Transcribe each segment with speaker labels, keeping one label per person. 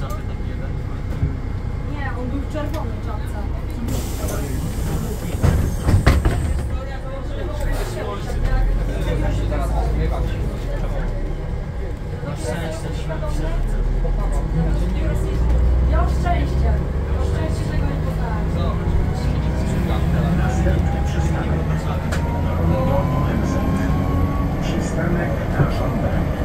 Speaker 1: czapce taki jeden?
Speaker 2: Nie, on był w czerwonej czapce. Ja o szczęście. O szczęście tego nie poznałem.
Speaker 1: Co?
Speaker 3: Przystanek na żądanie.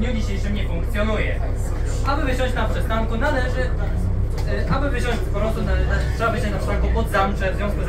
Speaker 3: Dniu dzisiejszym nie funkcjonuje. Aby wysiąść na przystanku należy... e, Aby wysiąść po prostu nale- trzeba wysiąść na przystanku pod zamcze w związku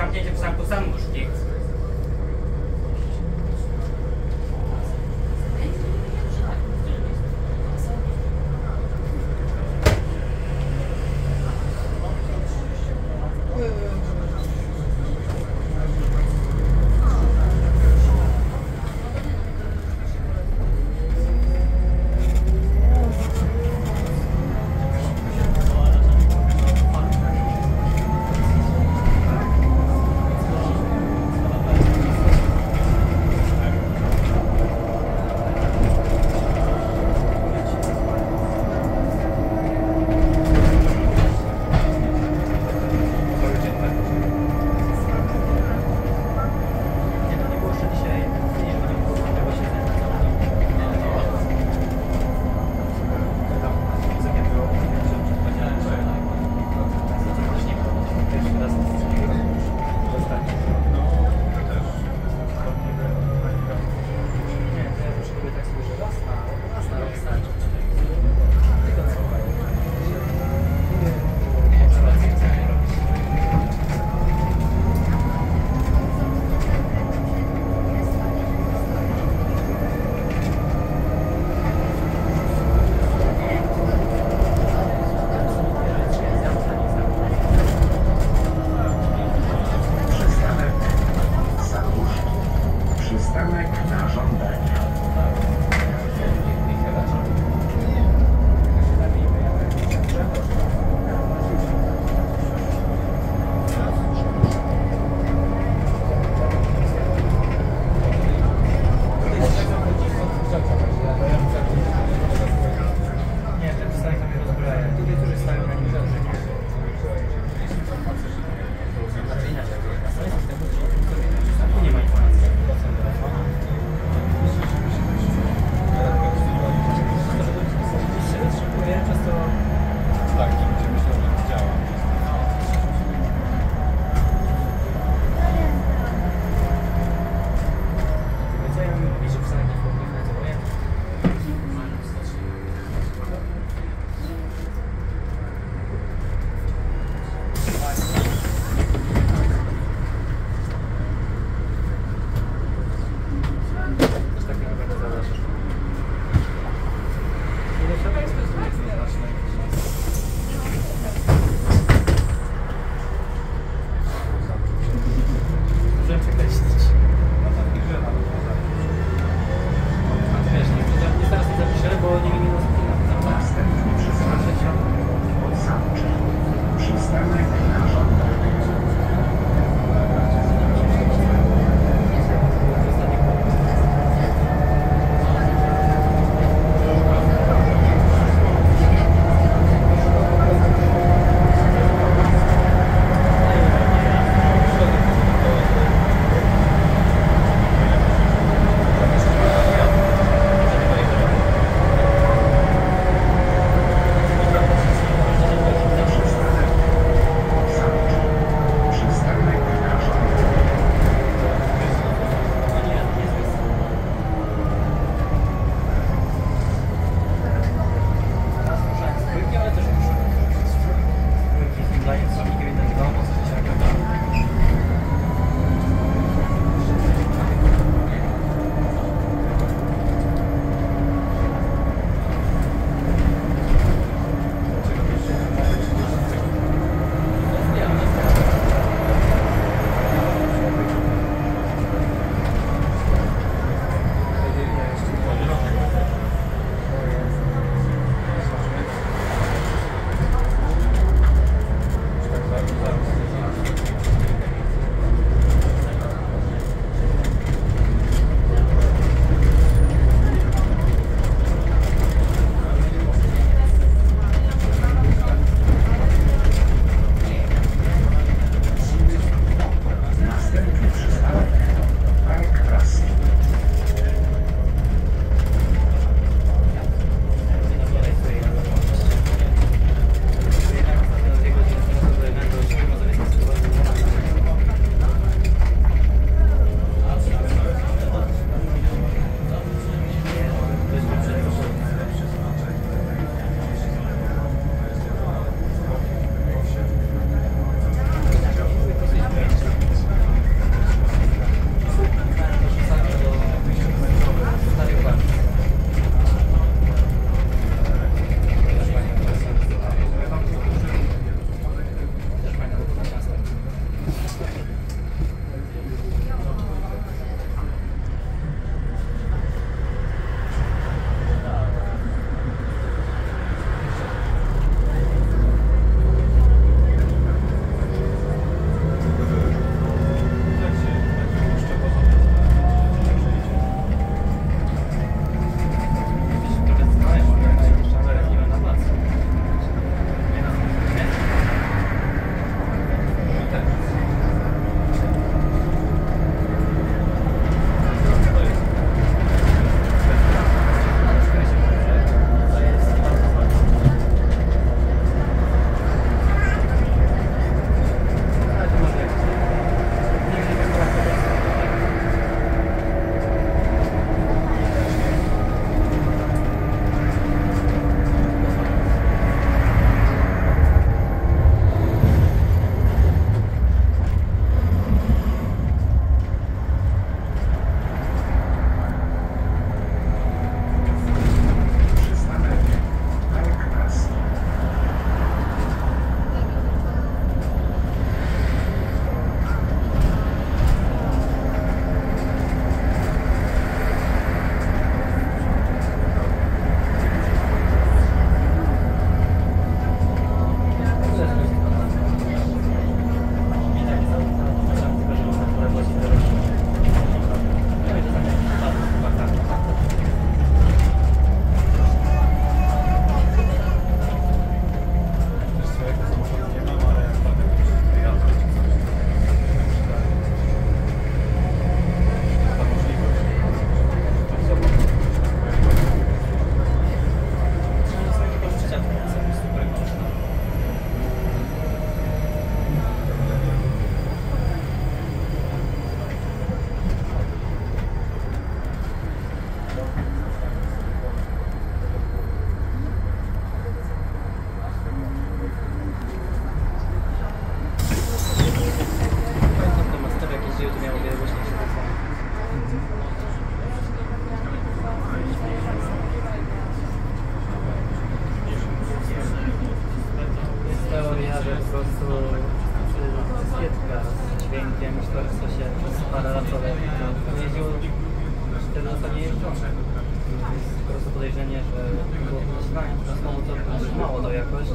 Speaker 2: jakimś towarzystwo się przez parę lat jeździł, wtedy jest po prostu podejrzenie, że było to
Speaker 4: mało to, mało to
Speaker 2: jakości.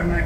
Speaker 2: Przystanek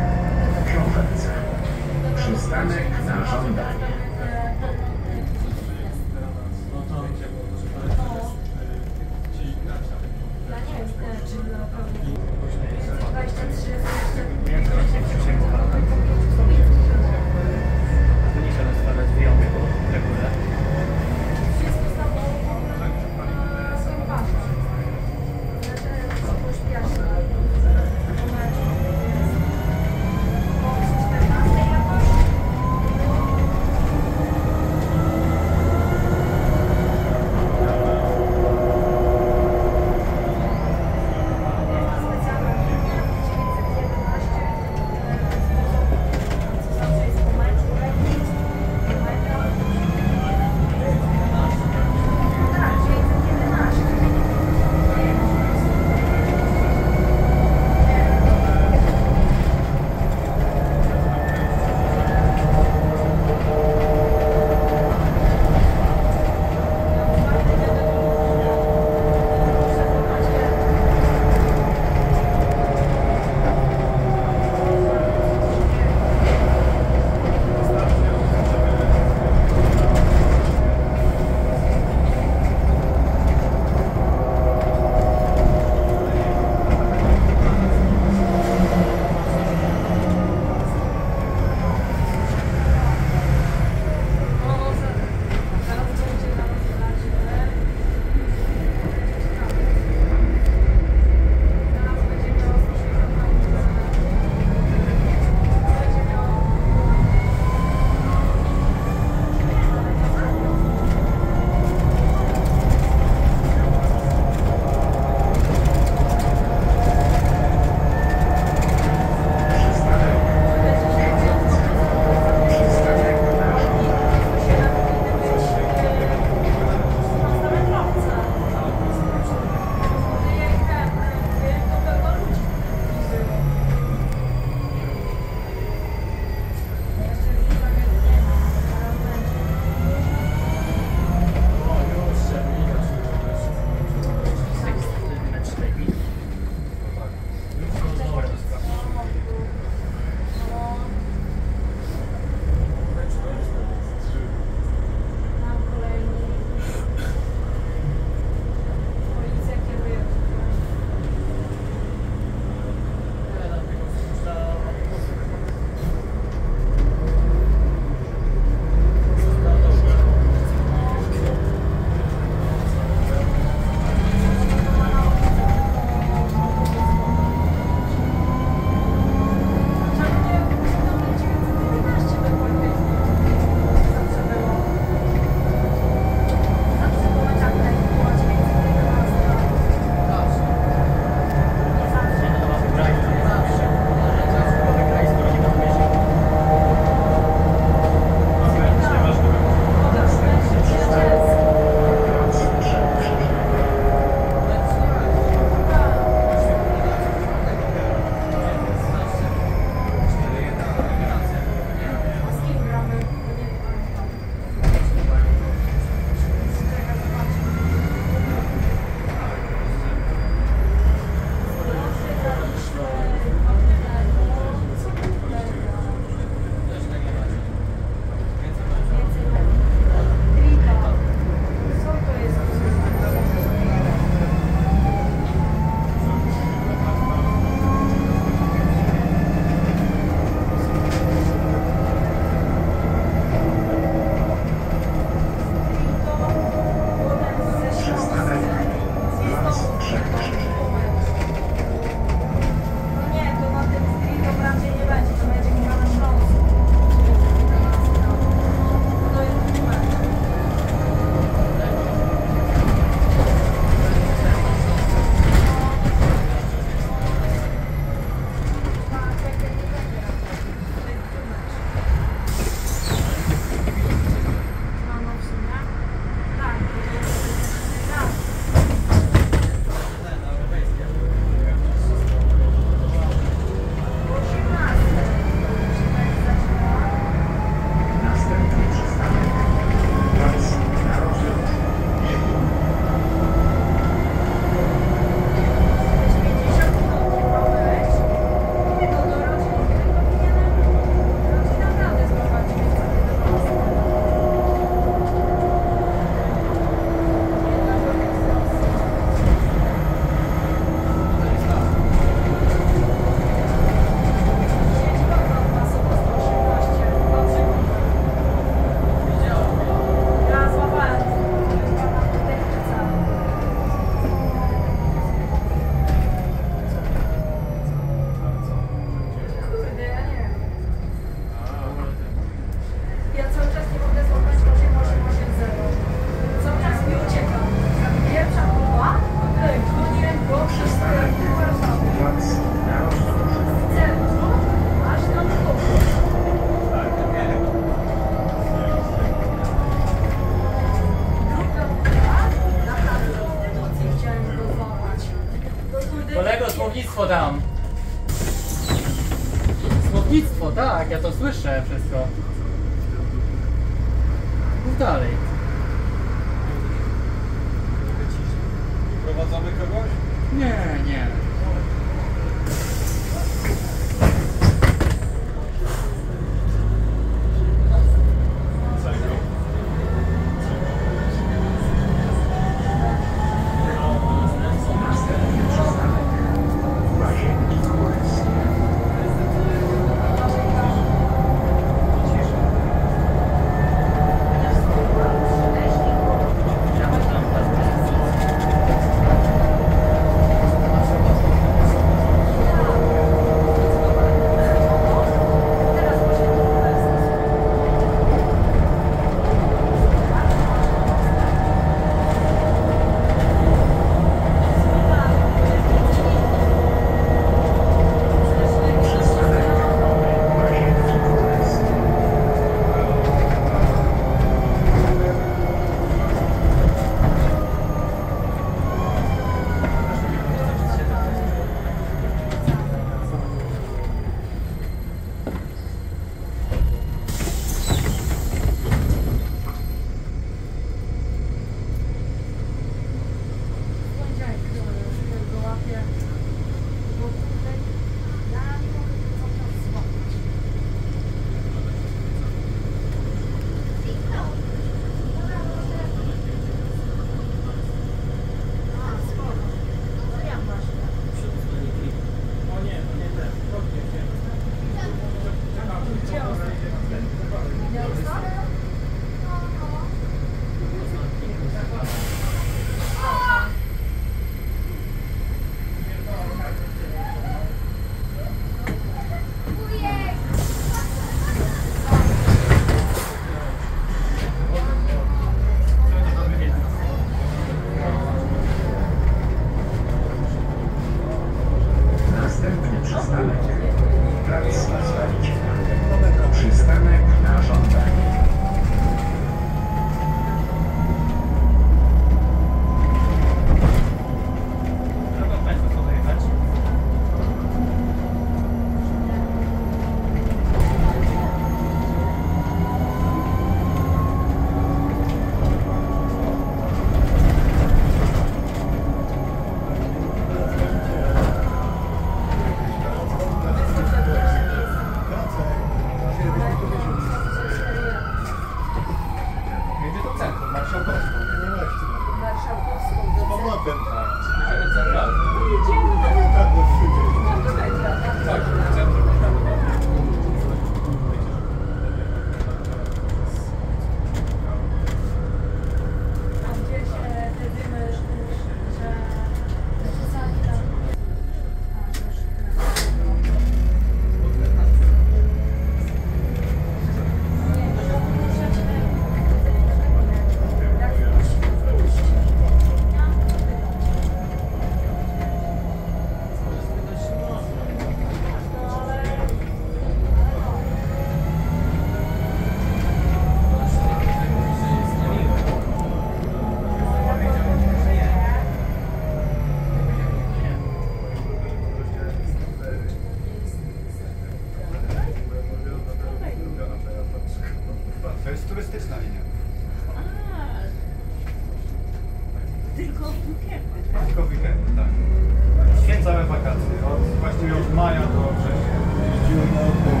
Speaker 5: maja do września. Jeździłem naokoło.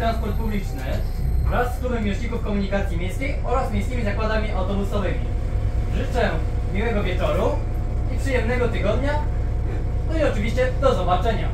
Speaker 3: transport publiczny wraz z Klubem Miłośników Komunikacji Miejskiej oraz Miejskimi Zakładami Autobusowymi. Życzę miłego wieczoru i przyjemnego tygodnia. No i oczywiście do zobaczenia.